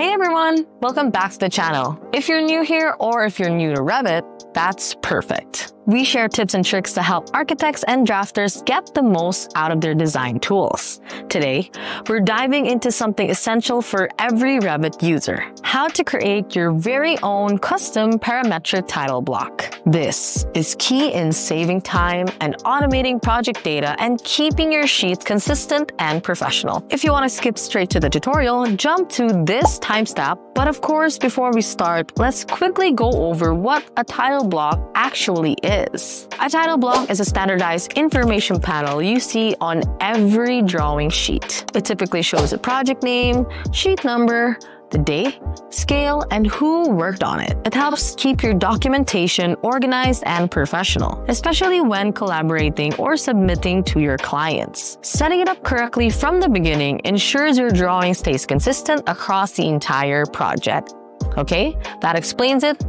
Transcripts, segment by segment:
Hey everyone! Welcome back to the channel. If you're new here or if you're new to Revit, that's perfect. We share tips and tricks to help architects and drafters get the most out of their design tools. Today, we're diving into something essential for every Revit user. How to create your very own custom parametric title block. This is key in saving time and automating project data and keeping your sheets consistent and professional. If you want to skip straight to the tutorial, jump to this timestamp. But of course, before we start, let's quickly go over what a title block actually is. A title block is a standardized information panel you see on every drawing sheet. It typically shows a project name, sheet number, the date, scale, and who worked on it. It helps keep your documentation organized and professional, especially when collaborating or submitting to your clients. Setting it up correctly from the beginning ensures your drawing stays consistent across the entire project. Okay, that explains it.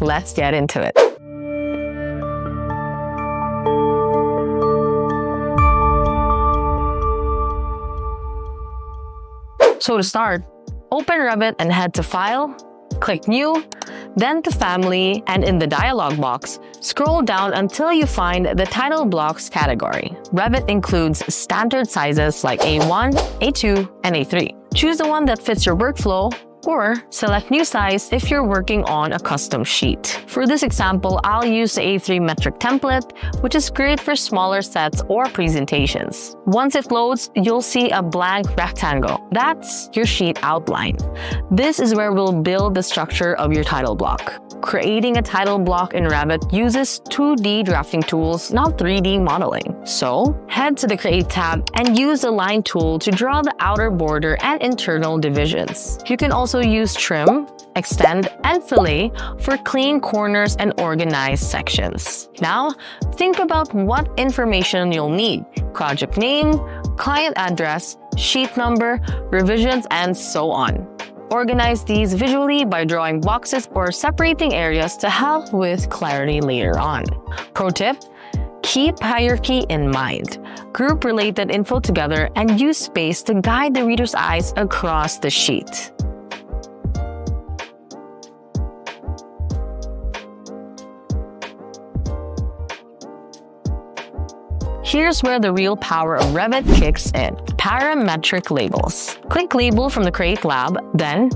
Let's get into it. So to start, Open Revit and head to File, click New, then to Family, and in the dialog box, scroll down until you find the Title Blocks category. Revit includes standard sizes like A1, A2, and A3. Choose the one that fits your workflow or select new size if you're working on a custom sheet. For this example, I'll use the A3 metric template, which is great for smaller sets or presentations. Once it loads, you'll see a blank rectangle. That's your sheet outline. This is where we'll build the structure of your title block. Creating a title block in Revit uses 2D drafting tools, not 3D modeling. So, head to the Create tab and use the Line tool to draw the outer border and internal divisions. You can also use Trim, Extend, and Fillet for clean corners and organized sections. Now, think about what information you'll need. Project name, client address, sheet number, revisions, and so on. Organize these visually by drawing boxes or separating areas to help with clarity later on. Pro tip, Keep hierarchy in mind. Group related info together and use space to guide the reader's eyes across the sheet. Here's where the real power of Revit kicks in. Parametric labels. Click Label from the Create Lab, then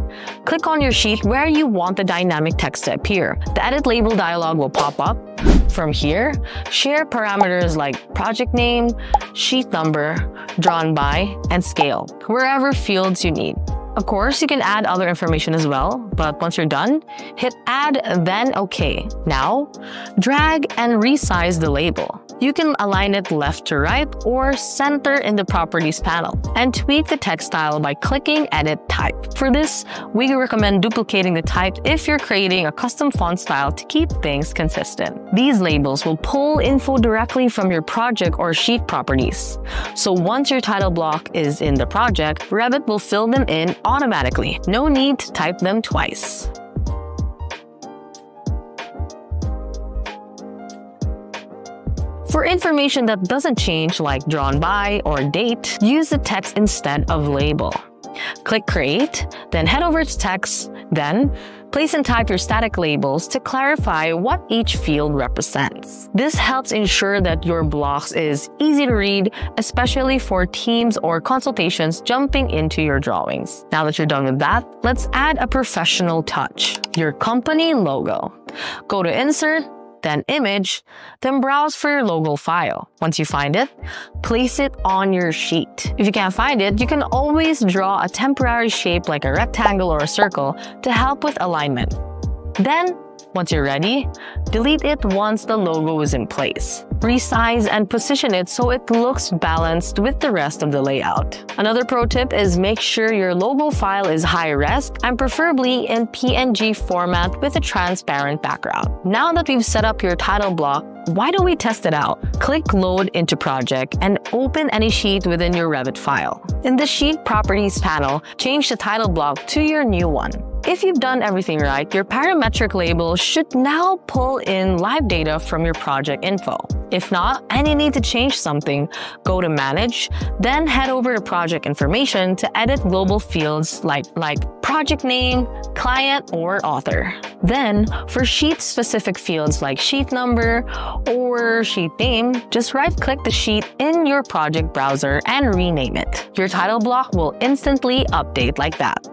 click on your sheet where you want the dynamic text to appear. The Edit Label dialog will pop up. From here, share parameters like project name, sheet number, drawn by, and scale, wherever fields you need. Of course, you can add other information as well, but once you're done, hit add, then OK. Now, drag and resize the label. You can align it left to right or center in the properties panel and tweak the text style by clicking edit type. For this, we recommend duplicating the type if you're creating a custom font style to keep things consistent. These labels will pull info directly from your project or sheet properties. So once your title block is in the project, Revit will fill them in automatically. No need to type them twice. For information that doesn't change like drawn by or date, use the text instead of label. Click Create, then head over to Text, then place and type your static labels to clarify what each field represents. This helps ensure that your blocks is easy to read, especially for teams or consultations jumping into your drawings. Now that you're done with that, let's add a professional touch, your company logo. Go to Insert, then image, then browse for your logo file. Once you find it, place it on your sheet. If you can't find it, you can always draw a temporary shape like a rectangle or a circle to help with alignment. Then once you're ready, delete it once the logo is in place. Resize and position it so it looks balanced with the rest of the layout. Another pro tip is make sure your logo file is high-res and preferably in PNG format with a transparent background. Now that we've set up your title block, why don't we test it out? Click Load into Project and open any sheet within your Revit file. In the Sheet Properties panel, change the title block to your new one. If you've done everything right, your parametric label should now pull in live data from your project info. If not, and you need to change something, go to Manage, then head over to Project Information to edit global fields like, like project name, client, or author. Then, for sheet-specific fields like sheet number or sheet name, just right-click the sheet in your project browser and rename it. Your title block will instantly update like that.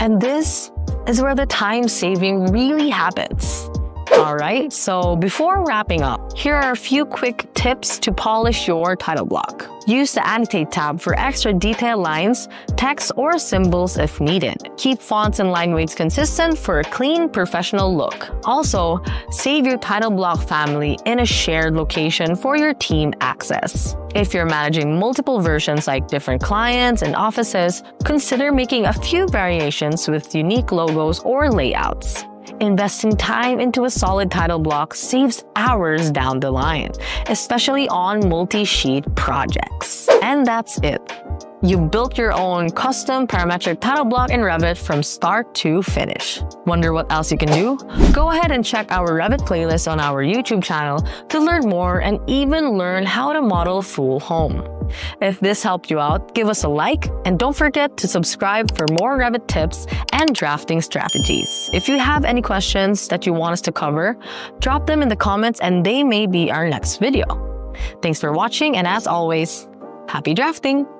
And this is where the time saving really happens. Alright, so before wrapping up, here are a few quick tips to polish your title block. Use the Annotate tab for extra detailed lines, text, or symbols if needed. Keep fonts and line weights consistent for a clean, professional look. Also, save your title block family in a shared location for your team access. If you're managing multiple versions like different clients and offices, consider making a few variations with unique logos or layouts. Investing time into a solid title block saves hours down the line, especially on multi-sheet projects. And that's it. You built your own custom parametric title block in Revit from start to finish. Wonder what else you can do? Go ahead and check our Revit playlist on our YouTube channel to learn more and even learn how to model full home. If this helped you out, give us a like and don't forget to subscribe for more Revit tips and drafting strategies. If you have any questions that you want us to cover, drop them in the comments and they may be our next video. Thanks for watching and as always, happy drafting!